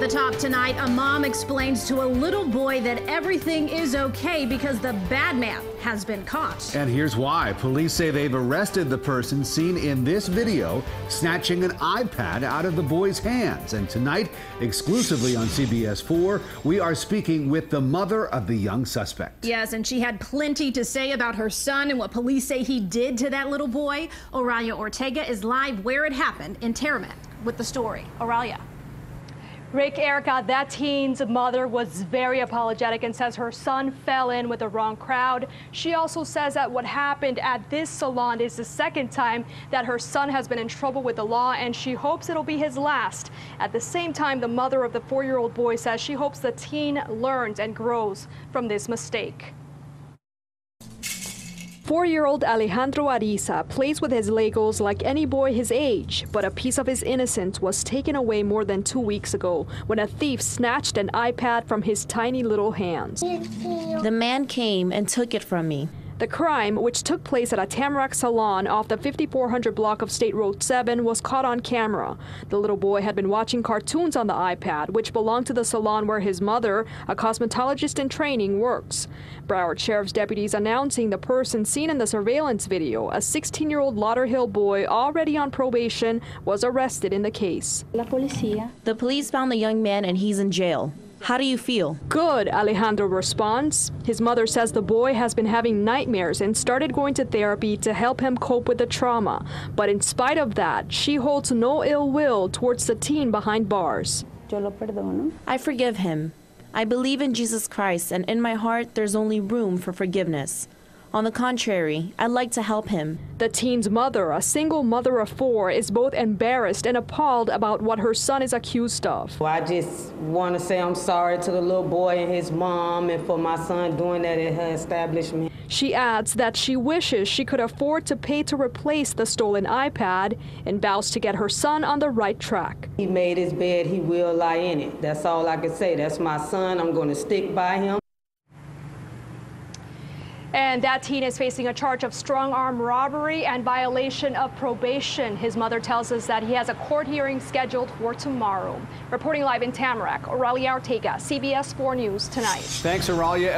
The top tonight, a mom explains to a little boy that everything is okay because the bad man has been caught. And here's why. Police say they've arrested the person seen in this video snatching an iPad out of the boy's hands. And tonight, exclusively on CBS 4, we are speaking with the mother of the young suspect. Yes, and she had plenty to say about her son and what police say he did to that little boy. Oralia Ortega is live where it happened in Tamarac with the story. Oralia. Rick Erica, that teen's mother was very apologetic and says her son fell in with the wrong crowd. She also says that what happened at this salon is the second time that her son has been in trouble with the law and she hopes it'll be his last. At the same time, the mother of the four-year-old boy says she hopes the teen learns and grows from this mistake. Four-year-old Alejandro Ariza plays with his Legos like any boy his age, but a piece of his innocence was taken away more than two weeks ago when a thief snatched an iPad from his tiny little hands. The man came and took it from me. The crime, which took place at a Tamarac salon off the 5400 block of State Road 7, was caught on camera. The little boy had been watching cartoons on the iPad, which belonged to the salon where his mother, a cosmetologist in training, works. Broward Sheriff's deputies announcing the person seen in the surveillance video, a 16-year-old Lauderhill boy already on probation, was arrested in the case. The police found the young man and he's in jail. How do you feel? Good, Alejandro responds. His mother says the boy has been having nightmares and started going to therapy to help him cope with the trauma. But in spite of that, she holds no ill will towards the teen behind bars. I forgive him. I believe in Jesus Christ, and in my heart, there's only room for forgiveness. On the contrary, I'd like to help him. The teen's mother, a single mother of four, is both embarrassed and appalled about what her son is accused of. I just want to say I'm sorry to the little boy and his mom and for my son doing that at her establishment. She adds that she wishes she could afford to pay to replace the stolen iPad and vows to get her son on the right track. He made his bed, he will lie in it. That's all I can say. That's my son. I'm going to stick by him. And that teen is facing a charge of strong arm robbery and violation of probation. His mother tells us that he has a court hearing scheduled for tomorrow. Reporting live in Tamarac, Oralia Ortega, CBS 4 News Tonight. Thanks, Oralia.